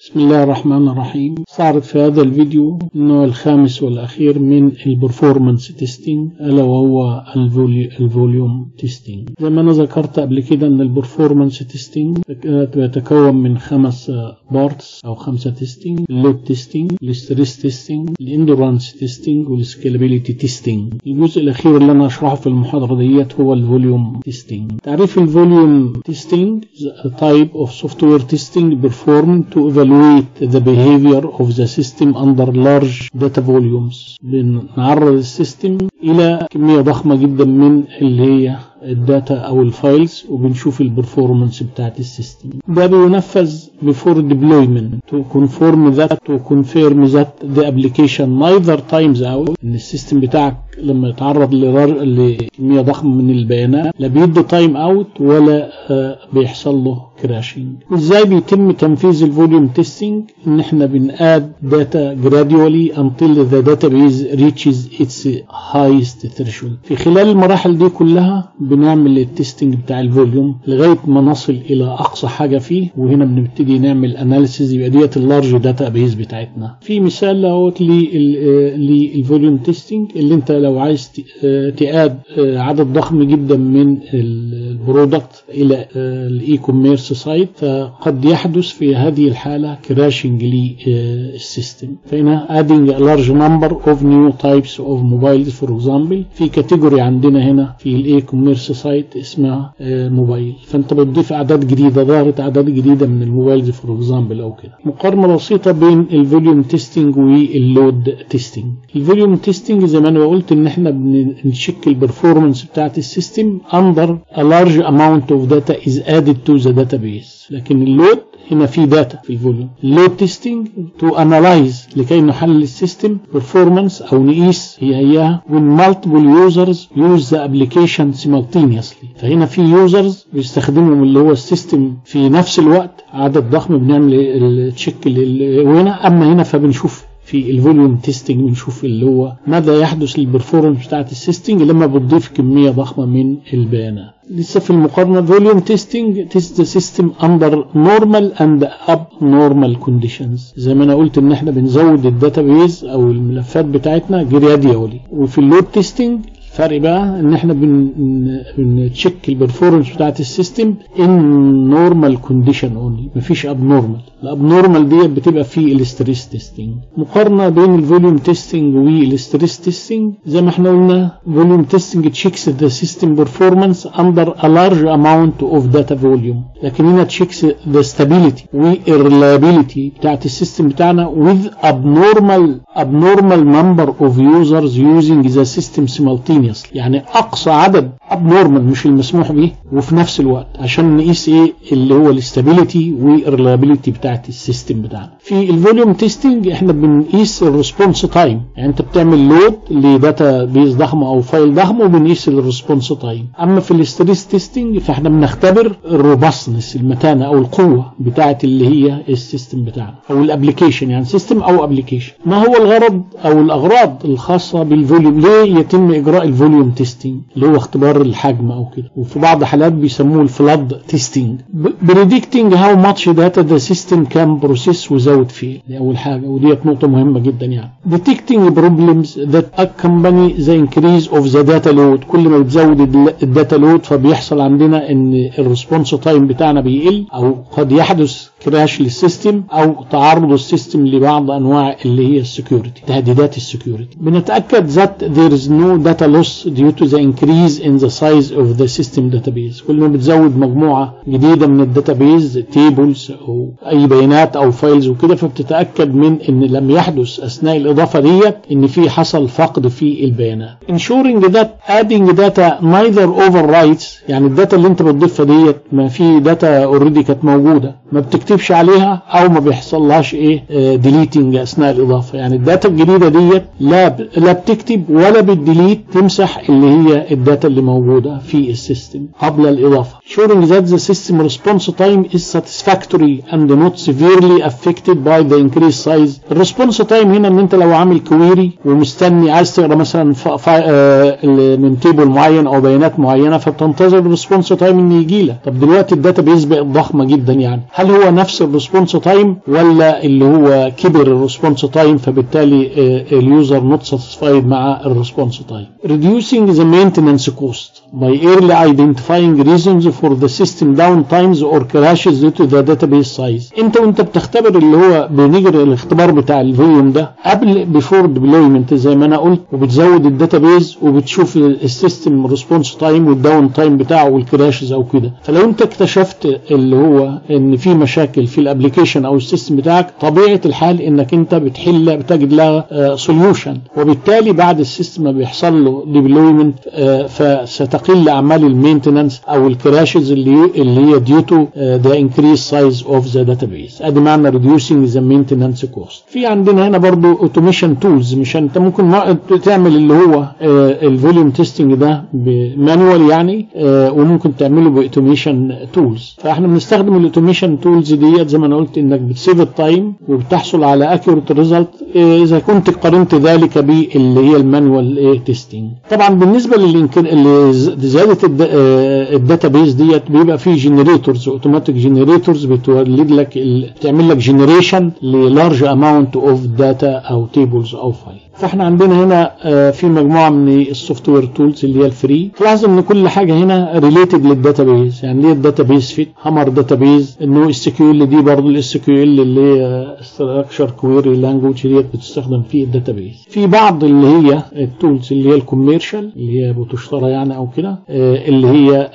بسم الله الرحمن الرحيم استعرض في هذا الفيديو النوع الخامس والأخير من ال performance testing ألا وهو ال volume testing زي ما أنا ذكرت قبل كده أن ال performance testing يتكون من خمس parts أو خمسة تيستينج اللود تيستينج الستريس تيستينج الاندورانس تيستينج والسكيلابيليتي تيستينج الجزء الأخير اللي أنا هشرحه في المحاضرة ديت هو ال volume testing تعريف ال volume testing type of software testing performed to evaluate the behavior of the system under large data volumes بنعرض ال system إلى كمية ضخمة جدا من اللي هي ال data أو ال files وبنشوف ال performance بتاعت ال system. ده بينفذ before deployment. To conform that to confirm that the application neither times out. إن ال system بتاعك لما يتعرض لكمية ضخمة من البيانات لا بيدي time out ولا بيحصل له crashing إزاي بيتم تنفيذ ال volume testing إن إحنا بن add data gradually until the database reaches its highest threshold. في خلال المراحل دي كلها بنعمل ال testing بتاع ال volume لغاية ما نصل إلى أقصى حاجة فيه وهنا بنبتدي نعمل analysis يبقى ديت ال large database بتاعتنا. في مثال اهوت لل volume testing اللي أنت لو عايز ت add عدد ضخم جدا من ال product إلى ال e-commerce site فقد يحدث في هذه الحالة crashing لل system فهنا adding a large number of new types of mobiles for example في category عندنا هنا في ال e-commerce site اسمها موبايل. فأنت بتضيف أعداد جديدة ظهرت أعداد جديدة من ال mobiles for example أو كده. مقارنة بسيطة بين ال volume testing وال load testing ال volume testing زي ما أنا قلت إن إحنا بن check ال performance بتاعت ال system under a large amount of data is added to the database. لكن ال load هنا في data في ال volume. ال load testing to analyze لكي نحلل ال system performance أو نقيس هي هيها when multiple users use the application simultaneously. فهنا في users بيستخدموا اللي هو ال system في نفس الوقت. عدد ضخم بنعمل ال check وهنا أما هنا فبنشوف في ال volume testing بنشوف اللي هو ماذا يحدث لل performance بتاعت ال system لما بتضيف كمية ضخمة من البيانات. لسه في المقارنة volume testing test the system under normal and ab normal conditions زي ما أنا قلت إن إحنا بنزود ال database أو الملفات بتاعتنا gradually. وفي ال load testing بقى إن إحنا بن check ال performance بتاعت ال system in normal condition only مفيش abnormal ال abnormal ديت بتبقى في ال stress testing مقارنة بين ال volume testing وال stress testing زي ما إحنا قلنا volume testing checks the system performance under a large amount of data volume لكن هنا checks the stability وال reliability بتاعت ال system بتاعنا with abnormal abnormal number of users using the system simultaneously يعني أقصى عدد abnormal مش المسموح به وفي نفس الوقت عشان نقيس إيه اللي هو ال stability وال reliability بتاعت ال system بتاعنا. في ال volume testing إحنا بنقيس ال response time يعني أنت بتعمل load ل database ضخمه أو file ضخم وبنقيس ال response time أما في ال stress testing فإحنا بنختبر ال robustness المتانة أو القوة بتاعت اللي هي ال system بتاعنا أو ال application يعني system أو application ما هو الغرض أو الأغراض الخاصة بال volume ليه يتم إجراء ال volume testing اللي هو اختبار الحجم أو كده. وفي بعض الحالات بيسموه ال flood testing predicting how much data the system can process وزود فيه دي أول حاجة وديت نقطة مهمة جدا يعني. detecting problems that accompany the increase of the data load. كل ما بتزود ال data load فبيحصل عندنا إن ال response time بتاعنا بيقل أو قد يحدث crash لل system أو تعرض ال system لبعض أنواع اللي هي ال security تهديدات ال security. بنتأكد that there is no data loss due to the increase in the size of the system database. كل ما بتزود مجموعة جديدة من ال database tables أو أي بيانات أو files وكده فبتتأكد من إن لم يحدث أثناء الإضافة ديت إن في حصل فقد في البيانات. Ensuring that adding data neither overwrites يعني ال data اللي أنت بتضيفها ديت ما في data already كانت موجودة. ما بتكتبش عليها أو ما بيحصلهاش إيه deleting أثناء الإضافة. يعني ال data الجديدة ديت لا. لا بتكتب ولا بت delete تمسح اللي هي ال data اللي موجودة في ال system قبل الإضافة. Ensuring that the system response time is satisfactory and not severely affected by the increased size. ال response time هنا إن أنت لو عامل query ومستني عايز تقرأ مثلا. ف... من table معين أو بيانات معينة فبتنتظر ال response time ان يجي لك. طب دلوقتي ال database بقت ضخمة جدا يعني. هل هو نفس ال response time ولا اللي هو كبر ال response time فبالتالي ال user not satisfied مع ال response time reducing the maintenance cost by early identifying reasons for the system downtimes or crashes due to the database size. انت وانت بتختبر اللي هو بنجري الاختبار بتاع ال volume ده قبل before deployment زي ما أنا قلت وبتزود ال database وبتشوف ال system response time وال downtime بتاعه وال crashes أو كده. فلو انت اكتشفت اللي هو ان في مشاكل في ال application أو ال system بتاعك طبيعة الحال انك انت بتحل بتجد لها solution وبالتالي بعد ال system ما بيحصل له deployment فستقل أعمال ال maintenance أو ال crashes اللي اللي هي due to the increase size of the database أدي معنى reducing the maintenance cost في عندنا هنا برضو automation tools مش أنت ممكن تعمل اللي هو ال volume testing ده ب manual يعني وممكن تعمله ب automation tools فإحنا بنستخدم ال automation tools ديت زي ما أنا قلت إنك بت save ال time وبتحصل على accurate result إذا كنت قارنت ذلك باللي هي ال manual testing طبعا بالنسبة لزياده ال database ديت بيبقى في generators automatic generators بتولد لك بتعمل لك generation ل large amount of data أو tables أو file فاحنا عندنا هنا في مجموعة من ال software tools اللي هي ال free تلاحظ إن كل حاجة هنا related لل database يعني ليه ال database فيت Hammer database إنه SQL دي برضه ال SQL اللي هي structure query language ديت بتستخدم في ال database في بعض اللي هي ال tools اللي هي ال commercial اللي هي بتشترى يعني أو كده اللي هي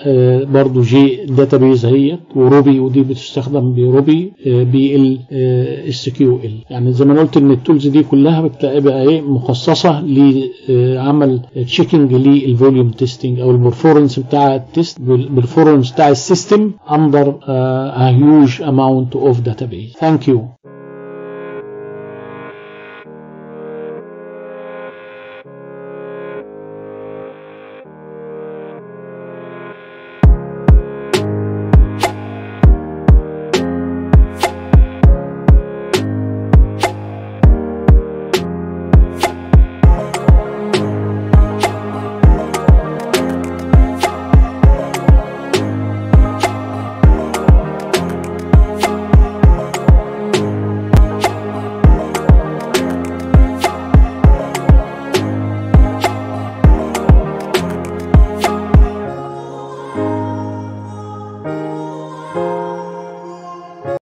برضه جي داتابيز هي. وروبي ودي بتستخدم بروبي بالاس كيو ال يعني زي ما قلت إن التولز دي كلها بتبقى إيه مخصصة لعمل تشيكنج للفوليوم تيستنج أو البرفورمانس بتاع التيست البرفورمانس بتاع السيستم اندر a huge amount of database. Thank you.